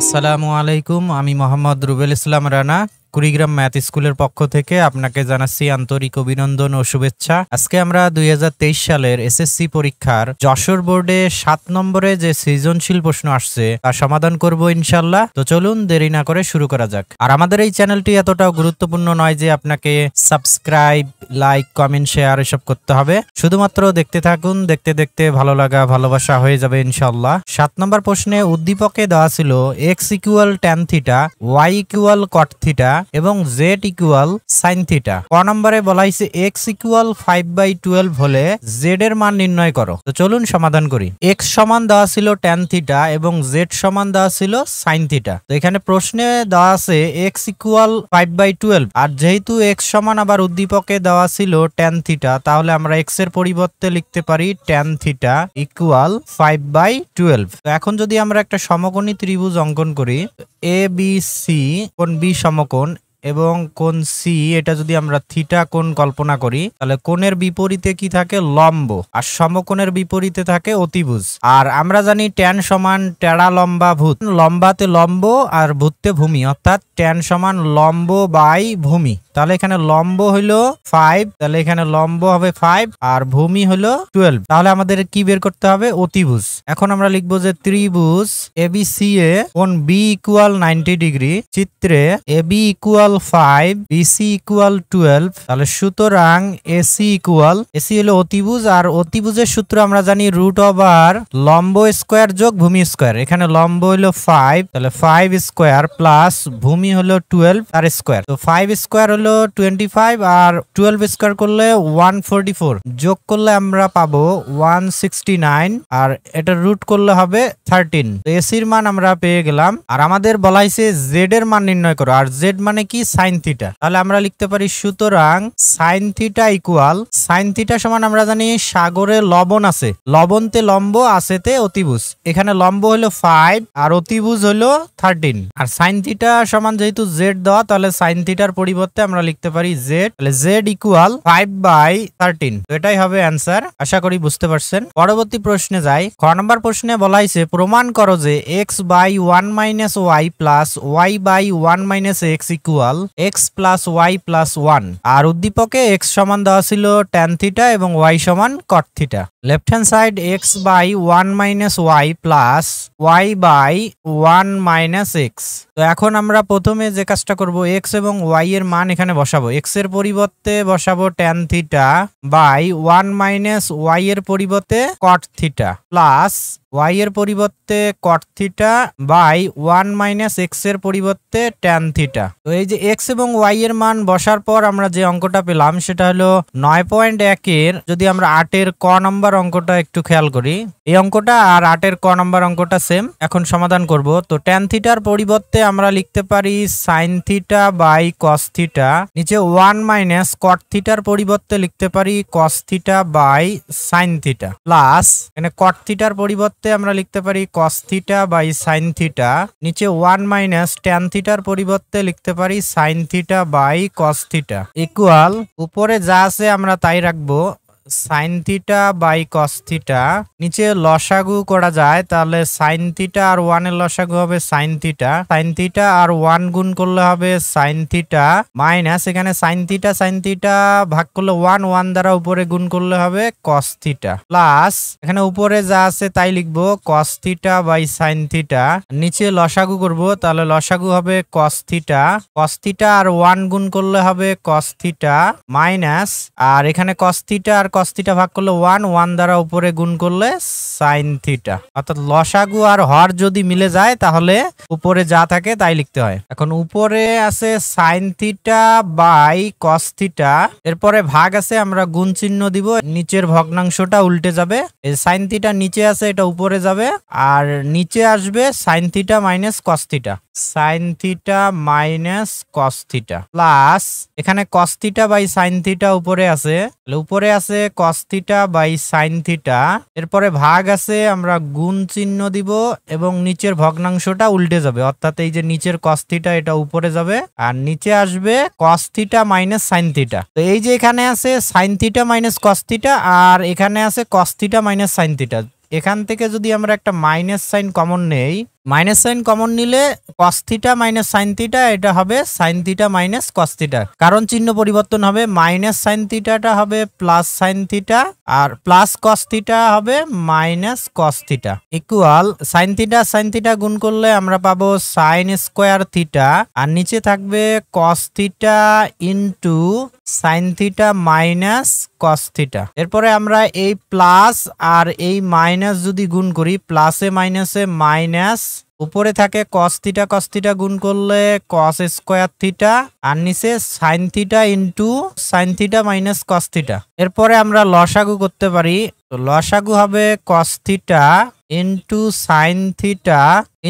আসসালামু আলাইকুম, আমি মোহাম্মদ রুবেল ইসলাম রানা, কুড়িগ্রাম ম্যাথ স্কুলের পক্ষ থেকে আপনাকে জানাচ্ছি আন্তরিক অভিনন্দন ও শুভেচ্ছা। আজকে আমরা দুই হাজার তেইশ সালের এসএসসি পরীক্ষার যশোর বোর্ডে সাত নম্বরে যে সৃজনশীল প্রশ্ন আসছে তার সমাধান করব ইনশাল্লাহ তো চলুন দেরি না করে শুরু করা যাক। আর আমাদের এই চ্যানেলটি এতটাও গুরুত্বপূর্ণ নয় যে আপনাকে সাবস্ক্রাইব লাইক কমেন্ট শেয়ার এসব করতে হবে। শুধুমাত্র দেখতে থাকুন, দেখতে দেখতে ভালো লাগা, ভালোবাসা হয়ে যাবে ইনশাল্লাহ সাত নম্বর প্রশ্নে উদ্দীপকে দেওয়া ছিল X equal tan theta Y equal cot theta এবং জেড ইকুয়াল সাইন থিটা ক নম্বরে বলা হয়েছে X equal five by twelve হলে জেড এর মান নির্ণয় করো। তো চলুন সমাধান করি। এক্স সমান দেওয়া ছিল ট্যান থিটা এবং জেড সমান দেওয়া ছিল সাইন থিটা তো এখানে প্রশ্নে দেওয়া আছে X equal five by twelve আর যেহেতু এক্স সমান আবার উদ্দীপকে দেওয়া ছিল ট্যান থিটা তাহলে আমরা এক্সের পরিবর্তে লিখতে পারি tan theta equal five by twelve এখন যদি আমরা একটা সমকোণী ত্রিভুজ অঙ্কন করি এ বি সি কোন বি সমকোণ এবং কোন সি এটা যদি আমরা থিটা কোন কল্পনা করি, তাহলে কোণের বিপরীতে কি থাকে? লম্ব। আর সমকোণের বিপরীতে থাকে অতিভুজ। আর আমরা জানি ট্যান সমান টেড়া লম্বা ভূত। লম্বাতে লম্ব আর ভূতে ভূমি, অর্থাৎ ট্যান সমান লম্ব বাই ভূমি। তাহলে এখানে লম্ব হইল ফাইভ তাহলে এখানে লম্ব হবে ফাইভ আর ভূমি হলো টুয়েলভ তাহলে আমাদের কি বের করতে হবে? অতিভুজ। এখন আমরা লিখব যে ত্রিভুজ এ বি সি এ কোন বি ইকুয়াল নাইনটি ডিগ্রি চিত্রে A B equal five BC equal twelve তাহলে সুতরাং এসি ইকুয়াল এসি হলো অতিভুজ আর অতিভুজের সূত্র আমরা জানি রুট ওভার লম্ব স্কোয়ার যোগ ভূমি স্কোয়ার এখানে লম্ব হলো ফাইভ তাহলে ফাইভ স্কোয়ার প্লাস ভূমি হলো টুয়েলভ আর স্কোয়ার তো ফাইভ স্কোয়ার হলো টোয়েন্টি ফাইভ আর টুয়েলভ স্কোয়ার করলে ওয়ান ফোরটি ফোর যোগ করলে আমরা পাবো ওয়ান সিক্সটি নাইন আর এটা রুট করলে হবে থার্টিন এসির মান আমরা পেয়ে গেলাম। আর আমাদের বলা হয়েছে জেড এর মান নির্ণয় করো। আর জেড মানে কি? সাইন থিটা তাহলে আমরা লিখতে পারি সুতরাং sine theta equal sine theta সমান আমরা জানি সাগরে লবণ আছে। লবণতে লম্ব, আছেতে অতিভুজ। এখানে লম্ব হলো ফাইভ আর অতিভুজ হলো থার্টিন আর সাইন থিটা সমান যেহেতু জেড দেওয়া, তাহলে সাইন থিটার পরিবর্তে আমরা লিখতে পারি জেড তাহলে Z equal five by thirteen এটাই হবে অ্যান্সার আশা করি বুঝতে পারছেন। পরবর্তী প্রশ্নে যাই। খ নম্বর প্রশ্নে বলা হয়েছে, প্রমাণ করো যে X by one minus Y plus Y by one minus X equal X plus Y plus one আর উদ্দীপকে এক্স সমান দেওয়া ছিল ট্যান থিটা এবং ওয়াই সমান cot theta left hand side X by one minus Y plus Y by one minus X তো এখন আমরা প্রথমে যে কাজটা করব এক্স এবং ওয়াই এর মান এখানে বসাবো। এক্সের পরিবর্তে বসাবো tan theta by one minus Y এর পরিবর্তে কট থিটা প্লাস ওয়াই এর পরিবর্তে cot theta by one minus এক্সের পরিবর্তে ট্যান থিটা তো এই যে এক্স এবং ওয়াই এর মান বসার পর আমরা যে অঙ্কটা পেলাম, সেটা হলো নয় পয়েন্ট একের যদি আমরা আটের ক নম্বর অঙ্কটা একটু খেয়াল করি, এই অঙ্কটা আর আটের ক নম্বর অঙ্কটা সেম এখন সমাধান করব। তো ট্যান থিটার পরিবর্তে আমরা লিখতে পারি sine theta by cos theta নিচে ওয়ান মাইনাস কট থিটার পরিবর্তে লিখতে পারি cos theta by sine theta plus এখানে কট থিটার পরিবর্তে আমরা লিখতে পারি cos theta by sine theta নিচে ওয়ান মাইনাস ট্যান থিটার পরিবর্তে লিখতে পারি sine theta by cos theta equal উপরে যা আছে আমরা তাই রাখব। Sine theta by cos theta নিচে লসাগু করা যায়, তাহলে সাইন থিটা আর ওয়ানের লসাগু হবে সাইন থিটা সাইন থিটা আর ওয়ান গুণ করলে হবে সাইন থিটা মাইনাস এখানে সাইন থিটা সাইন থিটা ভাগ করলে ওয়ান ওয়ান দ্বারা উপরে গুণ করলে হবে কস থিটা প্লাস এখানে উপরে যা আছে তাই লিখব cos theta by sine theta নিচে লসাগু করব, তাহলে লসাগু হবে কস থিটা কস থিটা আর ওয়ান গুণ করলে হবে কস থিটা মাইনাস আর এখানে কস থিটা আর কস থিটা ভাগ করলে ওয়ান ওয়ান দ্বারা উপরে গুণ করলে সাইন থিটা অর্থাৎ লসাগু আর হর যদি মিলে যায়, তাহলে উপরে যা থাকে তাই লিখতে হয়। এখন উপরে আছে sine theta by cos theta এরপরে ভাগ আছে, আমরা গুণ চিহ্ন দিব, নিচের ভগ্নাংশটা উল্টে যাবে। সাইন থিটা নিচে আছে, এটা উপরে যাবে। আর নিচে আসবে sine theta minus cos theta sine theta minus cos theta plus এখানে cos theta by sine theta উপরে আছে। উপরে আছে cos theta by sine theta এরপরে ভাগ আছে, আমরা গুণ চিহ্ন দিব এবং নিচের ভগ্নাংশটা উল্টে যাবে। অর্থাৎ এই যে নিচের কস্থিটা এটা উপরে যাবে। আর নিচে আসবে কস্থিটা মাইনাস সাইন থিটা তো এই যে এখানে আছে sine theta minus cos theta আর এখানে আছে কস্থিটা মাইনাস সাইন থিটা এখান থেকে যদি আমরা একটা মাইনাস সাইন কমন নেই মাইনাস সাইন কমন নিলে কস্থিটা মাইনাস সাইন এটা হবে সাইন থিটা মাইনাস কস্থিটা কারণ চিহ্ন পরিবর্তন হবে, মাইনাস সাইন থিটাটা হবে প্লাস সাইন থিটা আর প্লাস কস্থিটা হবে minus cos theta equal sine theta গুণ করলে আমরা পাবো সাইন স্কোয়ার থিটা আর নিচে থাকবে cos theta into sine theta minus cos theta এরপরে আমরা এই প্লাস আর এই মাইনাস যদি গুণ করি প্লাসে মাইনাসে মাইনাস উপরে থাকে কস থিটা কস থিটা গুণ করলে কস স্কোয়ার থিটা আর নিচে sine theta into sine theta minus cos theta এরপরে আমরা লসাগু করতে পারি। তো লসাগু হবে cos theta into sine theta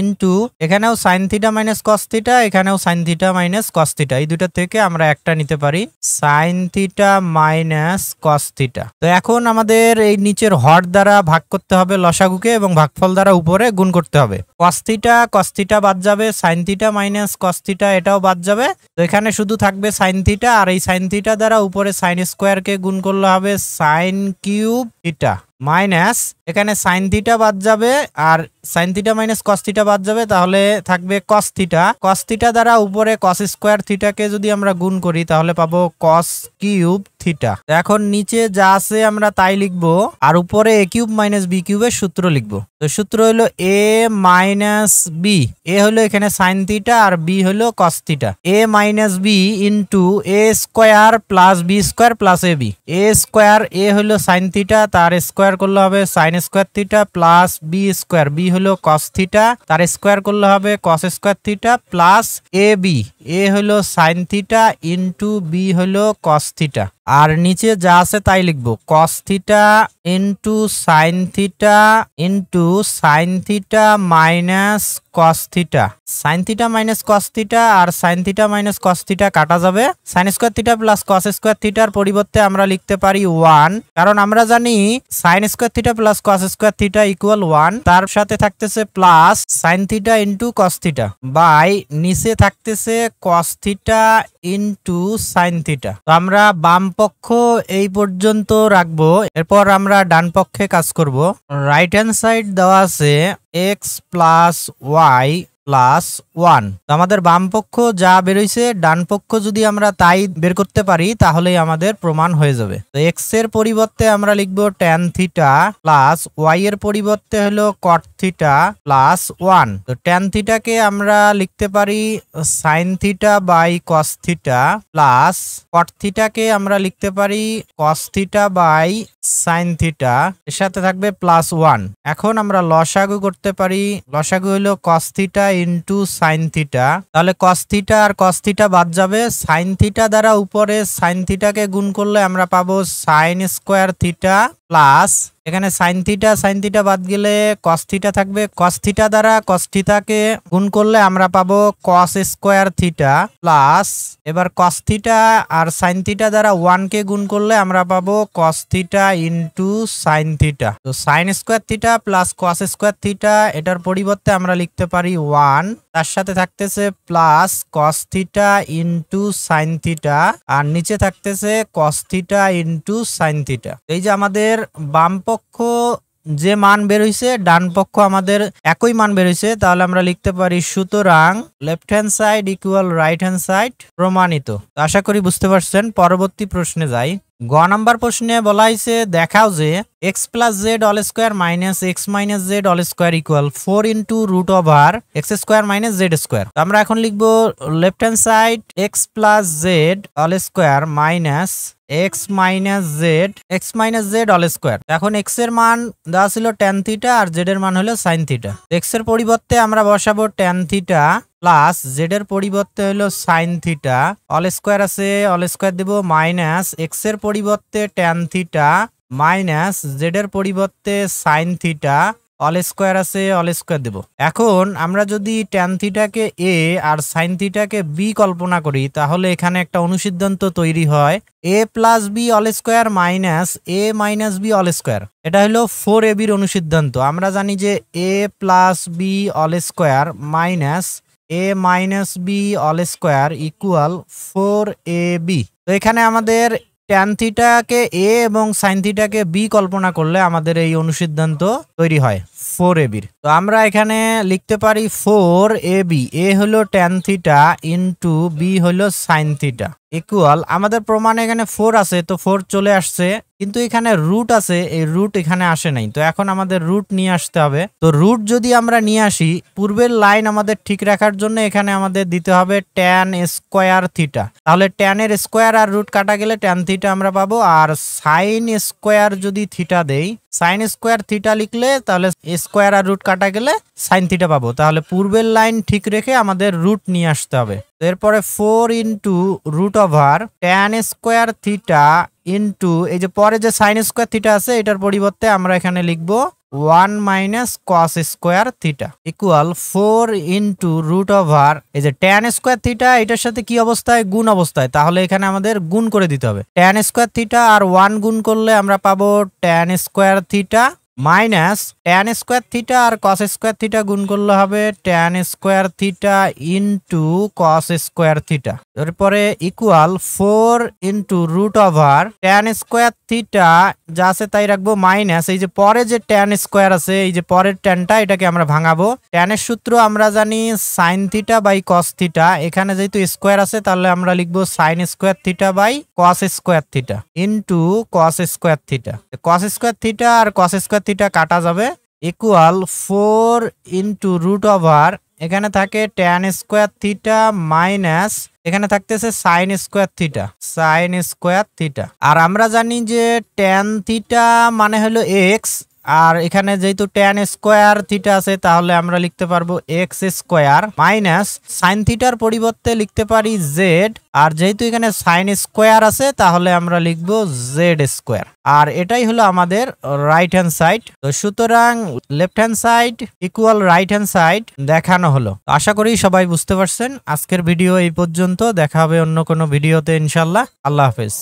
into এখানেও sine theta minus cos theta এখানেও sine theta minus cos theta এই দুটা থেকে আমরা একটা নিতে পারি sine theta minus cos theta তো এখন আমাদের এই নিচের হর দ্বারা ভাগ করতে হবে লসাগুকে এবং ভাগফল দ্বারা উপরে গুণ করতে হবে। কস থিটা কস থিটা বাদ যাবে sine theta minus cos theta এটাও বাদ যাবে। তো এখানে শুধু থাকবে সাইন থিটা আর এই সাইন থিটা দ্বারা উপরে সাইন স্কোয়ারকে গুণ করলে হবে সাইন কিউব থিটা মাইনাস, এখানে সাইন থিটা বাদ যাবে আর sine theta minus cos theta বাদ যাবে, তাহলে থাকবে কস থিটা কস থিটা দ্বারা উপরে কস স্কোয়ার থিটাকে যদি আমরা গুণ করি, তাহলে পাবো কস কিউব থিটা এখন নিচে যা আছে আমরা তাই লিখব, আর উপরে এ কিউব মাইনাস বি কিউবের সূত্র লিখব। তো সূত্র হলো এ মাইনাস বি এ হলো এখানে সাইন থিটা আর বি হলো cos theta A minus B into A square plus B square plus A B A square A হলো সাইন থিটা তার স্কোয়ার করলে হবে sine square theta plus B square B হলো cos theta তার square করলে হবে cos square theta plus A B A হলো sine theta into B হলো কস থিটা আর নিচে যা আছে তাই লিখব। Cos theta into sine theta into sine theta minus cos theta sine theta minus cos theta আর sine theta minus cos theta কাটা যাবে। Sine square theta plus cos square থিটার পরিবর্তে আমরা লিখতে পারি ওয়ান কারণ আমরা জানি sine square theta plus cos square theta equal one তার সাথে থাকতেছে plus sine theta into cos theta by নিচে থাকতেছে cos theta into sine theta তো আমরা বাম পক্ষ এই পর্যন্ত রাখব। এরপর আমরা ডান পক্ষে কাজ করব। রাইট হ্যান্ড সাইড দেওয়া আছে X plus Y plus one তো আমাদের বাম পক্ষ যা বেরোইছে, ডান পক্ষ যদি আমরা তাই বের করতে পারি, তাহলেই আমাদের প্রমাণ হয়ে যাবে। তো এক্সের পরিবর্তে আমরা লিখব ট্যান থিটা প্লাস ওয়াই এর পরিবর্তে হলো কট থিটা প্লাস ওয়ান তো ট্যান থিটাকে আমরা লিখতে পারি sine theta by cos theta plus cot থিটাকে আমরা লিখতে পারি cos theta by sine theta এর সাথে থাকবে প্লাস ওয়ান এখন আমরা লসাগু করতে পারি, লসাগু হলো cos theta into sine theta. তাহলে কস থিটা আর কস বাদ যাবে। সাইন থিটা দ্বারা উপরে সাইন থিটাকে গুণ করলে আমরা পাবো সাইন স্কোয়ার থিটা প্লাস এখানে সাইন থিটা সাইন থিটা বাদ গেলে কস থিটা থাকবে। কস থিটা দ্বারা কস থিটাকে গুণ করলে আমরা পাবো কস স্কোয়ার থিটা প্লাস এবার কস থিটা আর সাইন থিটা দ্বারা ওয়ান কে গুণ করলে আমরা পাবো cos theta into sine theta তো sine square theta plus cos square theta এটার পরিবর্তে আমরা লিখতে পারি ওয়ান তার সাথে থাকতেছে plus cos theta into sine theta আর নিচে থাকতেছে cos theta into sine theta এই যে আমাদের বাম পক্ষ যে মান বের হইছে, ডান পক্ষ আমাদের একই মান বের হইছে, তাহলে আমরা লিখতে পারি সুতরাং left hand side equal right hand side প্রমাণিত। আশা করি বুঝতে পারছেন, পরবর্তী প্রশ্নে যাই। গ নাম্বার প্রশ্নে বলা হয়েছে দেখাও যে X plus Z all square minus X minus Z all square equal four into root over X square minus Z square আমরা এখন লিখব left hand side X plus Z all square minus X minus Z X minus Z all square এখন এক্সের মান দেওয়া ছিল tan theta আর Z এর মান হলো সাইন থিটা এক্সের পরিবর্তে আমরা বসাবো টেন থিটা প্লাস জেড এর পরিবর্তে হলো সাইন থিটা অল স্কোয়ার আছে অল স্কোয়ার দেব মাইনাস এক্সের পরিবর্তে ট্যান থিটা মাইনাস জেড এর পরিবর্তে সাইন থিটা অল স্কোয়ার আছে অল স্কোয়ার দেব। এখন আমরা যদি ট্যান থিটাকে এ আর সাইন থিটাকে বি কল্পনা করি, তাহলে এখানে একটা অনুসিদ্ধান্ত তৈরি হয় A plus B all square minus A minus B all square এটা হলো ফোর এ বির অনুসিদ্ধান্ত। আমরা জানি যে A plus B all square minus A minus B all square equal four A B তো এখানে আমাদের ট্যান থিটাকে এ এবং সাইন থিটাকে বি কল্পনা করলে আমাদের এই অনুসিদ্ধান্ত তৈরি হয় ফোর এ বির তো আমরা এখানে লিখতে পারি ফোর এ বি, এ হলো ট্যান থিটা ইন্টু বি হলো সাইন থিটা ইকুয়াল আমাদের প্রমাণে এখানে ফোর আছে, তো ফোর চলে আসছে, কিন্তু এখানে রুট আছে, এই রুট এখানে আসে নাই। তো এখন আমাদের রুট নিয়ে আসতে হবে। তো রুট যদি আমরা নিয়ে আসি, পূর্বের লাইন আমাদের ঠিক রাখার জন্য এখানে আমাদের দিতে হবে ট্যান স্কোয়ার থিটা তাহলে ট্যানের স্কোয়ার আর রুট কাটা গেলে ট্যান থিটা আমরা পাবো, আর সাইন স্কোয়ার যদি থিটা দেই সাইন স্কোয়ার থিটা লিখলে তাহলে স্কোয়ার আর রুট কাটা গেলে সাইন থিটা পাবো। তাহলে পূর্বের লাইন ঠিক রেখে আমাদের রুট নিয়ে আসতে হবে। এরপরে four into root over tan square theta into এই যে পরে যে সাইন স্কোয়ার থিটা আছে, এটার পরিবর্তে আমরা এখানে লিখব one minus cos square theta equal four into root over এই যে ট্যান স্কোয়ার থিটা এটার সাথে কি অবস্থায়? গুণ অবস্থায়। তাহলে এখানে আমাদের গুণ করে দিতে হবে। ট্যান স্কোয়ার থিটা আর ওয়ান গুণ করলে আমরা পাবো tan square theta minus tan square theta আর কস স্কোয়ার থিটা গুণ করলে হবে tan square theta into cos square theta এরপরে equal four into root over tan square theta যা আছে তাই রাখব মাইনাস এই যে পরে যে ট্যান স্কোয়ার আছে, এই যে পরের ট্যানটা এটাকে আমরা ভাঙাবো। ট্যানের সূত্র আমরা জানি sine theta by cos theta এখানে যেহেতু স্কোয়ার আছে, তাহলে আমরা লিখব sine square theta by cos square theta into cos square theta cos square theta R cos square theta কাটা যাবে equal four into root over এখানে থাকে ট্যান স্কোয়ার থিটা মাইনাস এখানে থাকতেছে sine square theta sine square theta আর আমরা জানি যে tan theta মানে হলো এক্স আর এখানে যেহেতু ট্যান স্কোয়ার থিটা আছে, তাহলে আমরা লিখতে পারব এক্স স্কোয়ার মাইনাস সাইন থিটার পরিবর্তে লিখতে পারি জেড আর যেহেতু এখানে সাইন স্কোয়ার আছে, তাহলে আমরা লিখব জেড স্কোয়ার আর এটাই হলো আমাদের রাইট হ্যান্ড সাইড তো সুতরাং left hand side equal right hand side দেখানো হলো। আশা করি সবাই বুঝতে পারছেন। আজকের ভিডিও এই পর্যন্ত। দেখা হবে অন্য কোনো ভিডিওতে ইনশাল্লাহ আল্লাহ হাফেজ।